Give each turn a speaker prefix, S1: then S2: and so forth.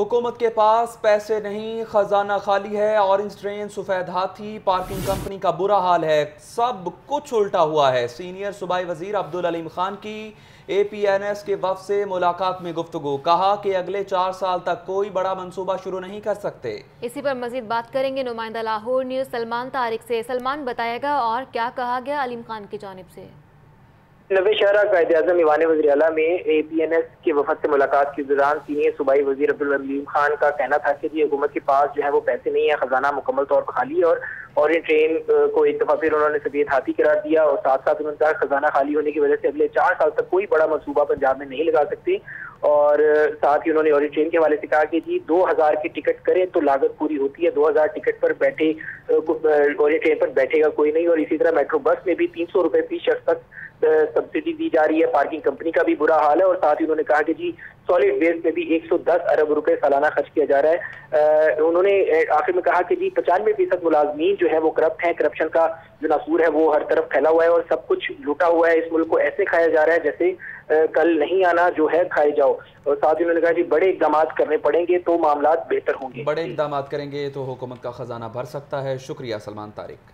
S1: حکومت کے پاس پیسے نہیں، خزانہ خالی ہے اورنج ٹرین سفید ہاتھی پارکنگ کمپنی کا برا حال ہے۔ سب کچھ الٹا ہوا ہے۔ سینئر صوبائی وزیر عبدالعلیم خان کی اے پی این ایس کے وفد سے ملاقات میں گفتگو۔ کہا کہ اگلے چار سال تک کوئی بڑا منصوبہ شروع نہیں کر سکتے۔
S2: اسی پر مزید بات کریں گے نمائندہ لاہور نیوز، سلمان تاریخ سے۔ سلمان، بتائے گا اور کیا کہا گیا علیم خان کی جانب سے؟
S3: نوے شہرہ قائد اعظم ایوان وزیر اعلیٰ میں اے پی این ایس کے وفد سے ملاقات کے دوران سینئر صوبائی وزیر عبدالعلیم خان کا کہنا تھا کہ جی حکومت کے پاس جو ہے وہ پیسے نہیں ہیں، خزانہ مکمل طور پر خالی ہے اور اور یہ ٹرین کو ایک دفعہ پھر انہوں نے سفید ہاتھی قرار دیا اور ساتھ ساتھ انہوں نے کہا خزانہ خالی ہونے کی وجہ سے اگلے چار سال تک کوئی بڑا منصوبہ پنجاب میں نہیں لگا سکتے اور ساتھ ہی انہوں نے اور ٹرین کے حوالے سے کہا کہ جی دو ہزار کی ٹکٹ کریں تو لاگت پوری ہوتی ہے، دو ہزار ٹکٹ پر بیٹھے اور ٹرین پر بیٹھے گا کوئی نہیں اور اسی طرح میٹرو بس میں بھی تین سو روپے فی شخص تک سبسڈی دی جا رہی ہے، پارکنگ کمپنی کا بھی برا حال ہے اور ساتھ ہی انہوں نے کہا کہ جی سالڈ ویسٹ میں بھی ایک سو دس ارب روپے سالانہ خرچ کیا جا رہا ہے۔ انہوں نے آخر میں کہا کہ جی پچانوے فیصد ملازمین جو ہے وہ کرپٹ ہیں کرپشن کا جو ناصور ہے وہ ہر طرف پھیلا ہوا ہے اور سب کچھ لوٹا ہوا ہے اس ملک کو ایسے کھایا جا رہا ہے جیسے کل نہیں آنا جو ہے کھائے جاؤ۔ اور ساتھ انہوں نے کہا جی بڑے اقدامات کرنے پڑیں گے تو معاملات بہتر ہوں گے۔
S1: بڑے اقدامات کریں گے تو حکومت کا خزانہ بھر سکتا ہے۔ شکریہ، سلمان طارق۔